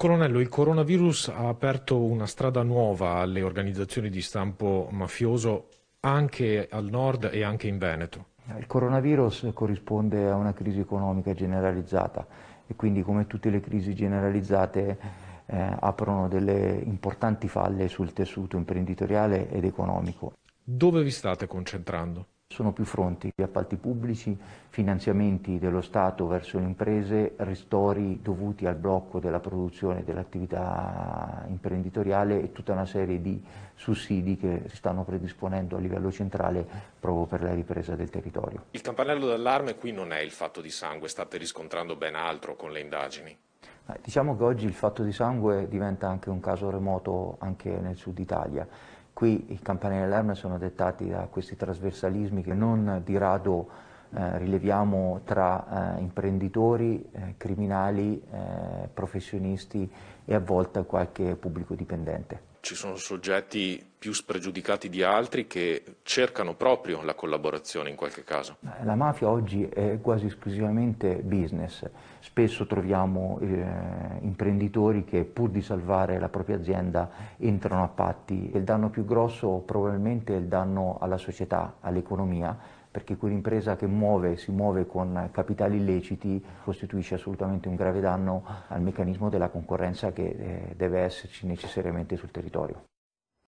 Colonnello, il coronavirus ha aperto una strada nuova alle organizzazioni di stampo mafioso anche al nord e anche in Veneto. Il coronavirus corrisponde a una crisi economica generalizzata e quindi come tutte le crisi generalizzate eh, aprono delle importanti falle sul tessuto imprenditoriale ed economico. Dove vi state concentrando? Sono più fronti, appalti pubblici, finanziamenti dello Stato verso le imprese, ristori dovuti al blocco della produzione dell'attività imprenditoriale e tutta una serie di sussidi che si stanno predisponendo a livello centrale proprio per la ripresa del territorio. Il campanello d'allarme qui non è il fatto di sangue, state riscontrando ben altro con le indagini. Diciamo che oggi il fatto di sangue diventa anche un caso remoto anche nel sud Italia. Qui i campanelli d'allarme sono dettati da questi trasversalismi che non di rado eh, rileviamo tra eh, imprenditori, eh, criminali, eh, professionisti e a volte qualche pubblico dipendente. Ci sono soggetti più spregiudicati di altri che cercano proprio la collaborazione in qualche caso. La mafia oggi è quasi esclusivamente business. Spesso troviamo eh, imprenditori che pur di salvare la propria azienda entrano a patti. Il danno più grosso probabilmente è il danno alla società, all'economia, perché quell'impresa che muove, si muove con capitali illeciti costituisce assolutamente un grave danno al meccanismo della concorrenza che eh, deve esserci necessariamente sul territorio.